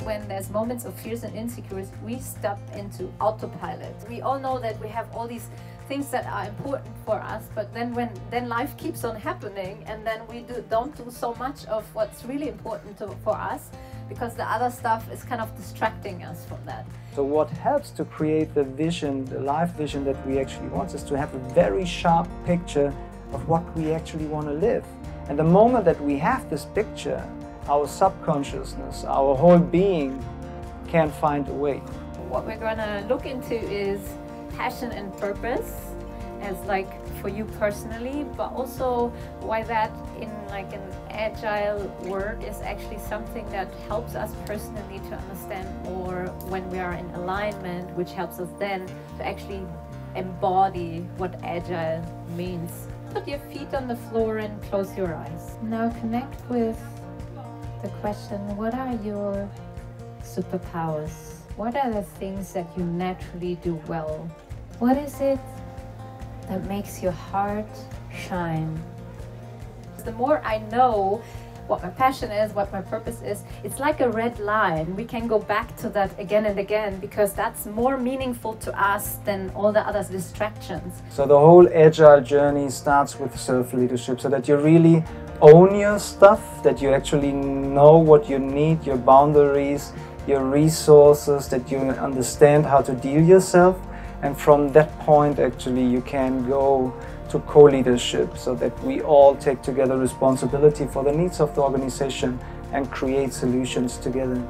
there's moments of fears and insecurities, we step into autopilot. We all know that we have all these things that are important for us but then when then life keeps on happening and then we do, don't do so much of what's really important to, for us because the other stuff is kind of distracting us from that so what helps to create the vision the life vision that we actually want is to have a very sharp picture of what we actually want to live and the moment that we have this picture our subconsciousness our whole being can find a way. What we're going to look into is passion and purpose as like for you personally but also why that in like an agile work is actually something that helps us personally to understand more when we are in alignment which helps us then to actually embody what agile means. Put your feet on the floor and close your eyes. Now connect with the question what are your superpowers what are the things that you naturally do well what is it that makes your heart shine? The more I know what my passion is, what my purpose is, it's like a red line. We can go back to that again and again because that's more meaningful to us than all the other distractions. So the whole agile journey starts with self-leadership so that you really own your stuff, that you actually know what you need, your boundaries, your resources, that you understand how to deal yourself and from that point actually you can go to co-leadership so that we all take together responsibility for the needs of the organization and create solutions together.